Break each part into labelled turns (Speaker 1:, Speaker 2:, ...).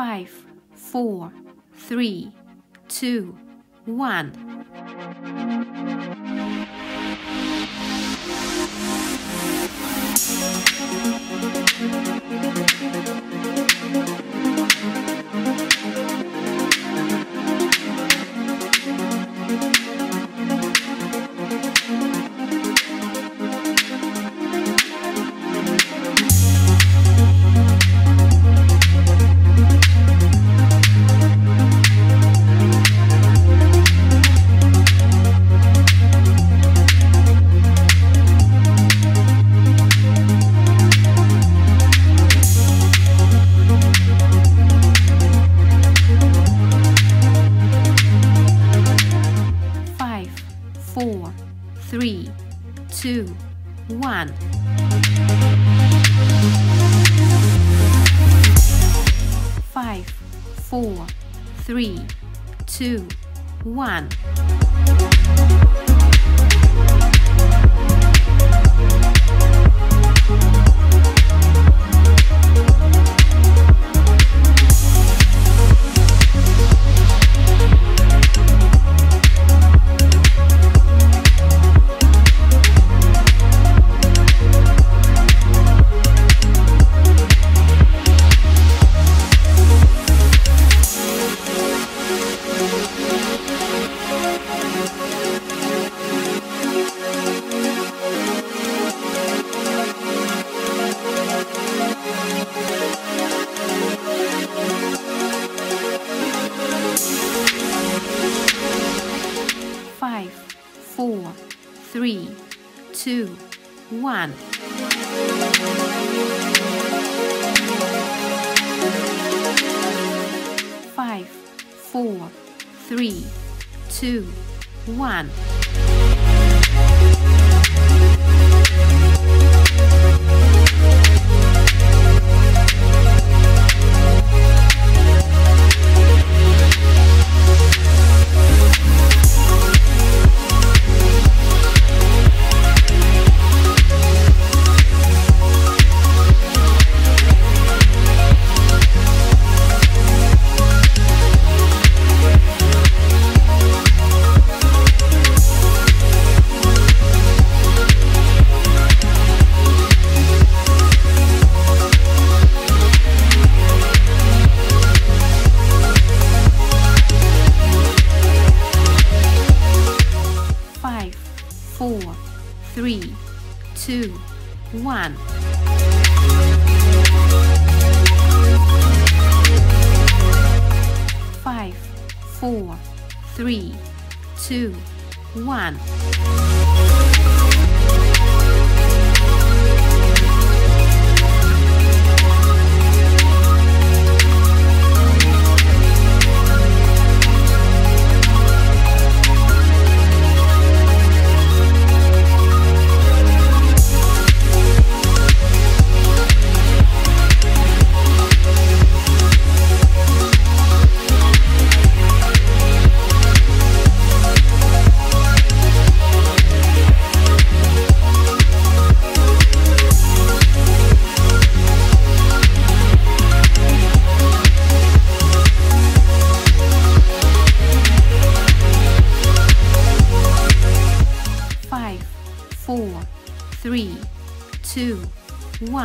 Speaker 1: five, four, three, two, one. Five, two, one. Four, three, two, one. Five, four, three, two, one. One.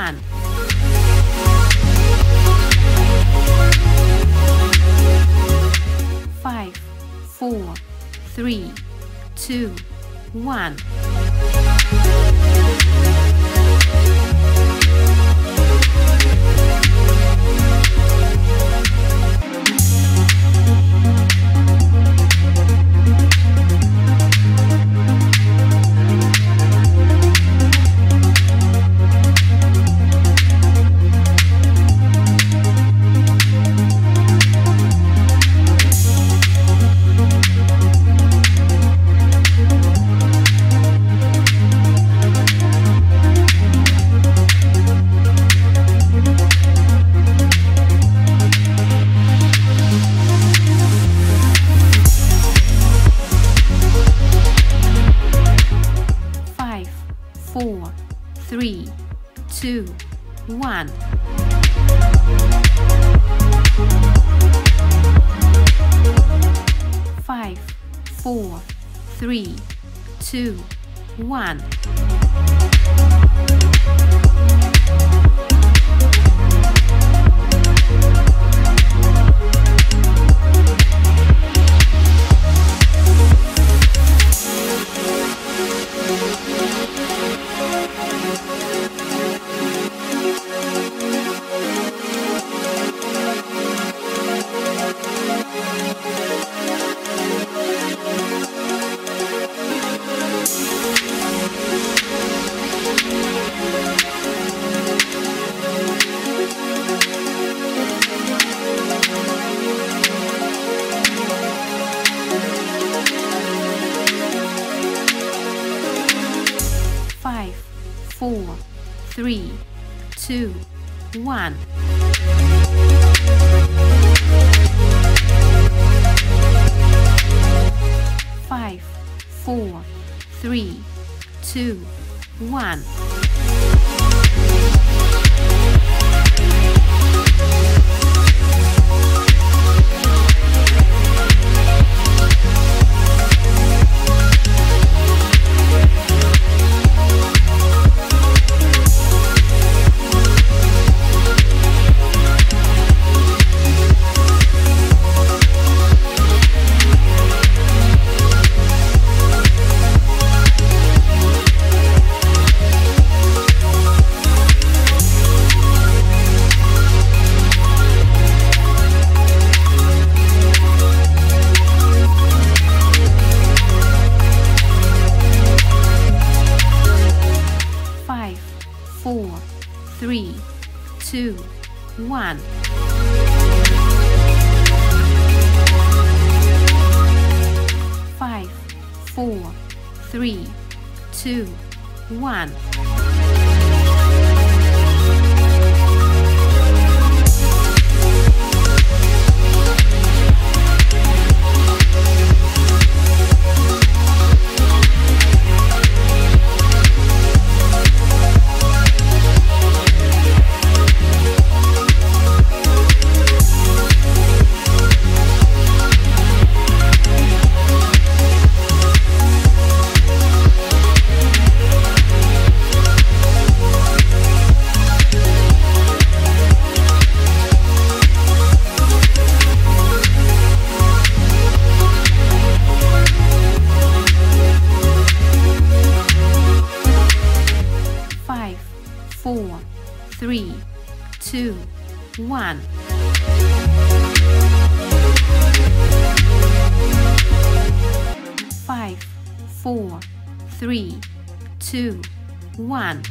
Speaker 1: One. Five, four, three, two, one. Three, two, one. Five, four, three, two, one. Michoacán. One. Four, three, two, one. Five, four, three, two, one.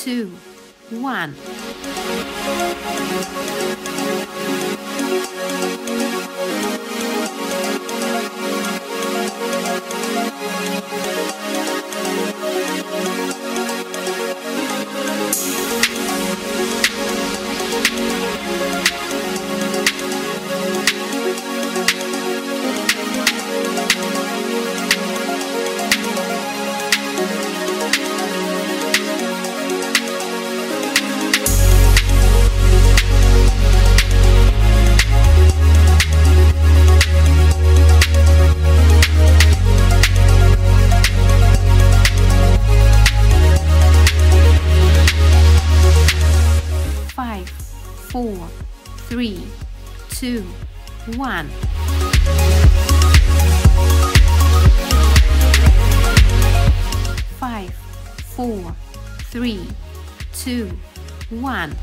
Speaker 1: Two, one. One.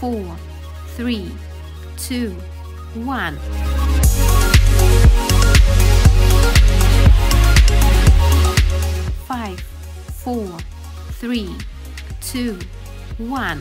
Speaker 1: Four, three, two, one. Five, four, three, two, one.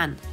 Speaker 1: Five,